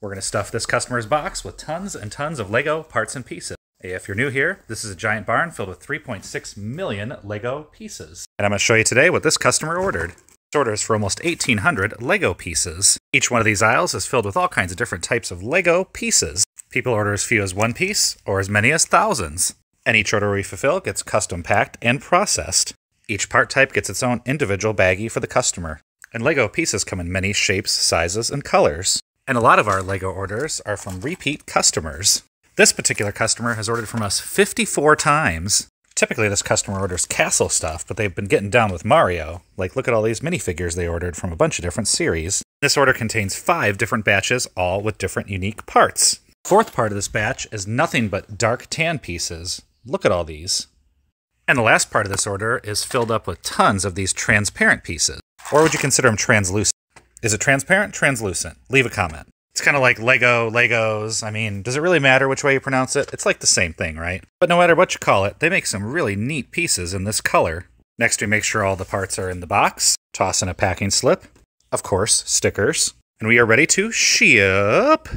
We're going to stuff this customer's box with tons and tons of Lego parts and pieces. If you're new here, this is a giant barn filled with 3.6 million Lego pieces. And I'm going to show you today what this customer ordered. This order is for almost 1,800 Lego pieces. Each one of these aisles is filled with all kinds of different types of Lego pieces. People order as few as one piece or as many as thousands. And each order we fulfill gets custom packed and processed. Each part type gets its own individual baggie for the customer. And Lego pieces come in many shapes, sizes, and colors. And a lot of our LEGO orders are from repeat customers. This particular customer has ordered from us 54 times. Typically, this customer orders castle stuff, but they've been getting down with Mario. Like, look at all these minifigures they ordered from a bunch of different series. This order contains five different batches, all with different unique parts. Fourth part of this batch is nothing but dark tan pieces. Look at all these. And the last part of this order is filled up with tons of these transparent pieces. Or would you consider them translucent? Is it transparent, translucent? Leave a comment. It's kind of like Lego, Legos. I mean, does it really matter which way you pronounce it? It's like the same thing, right? But no matter what you call it, they make some really neat pieces in this color. Next, we make sure all the parts are in the box, toss in a packing slip, of course, stickers, and we are ready to ship.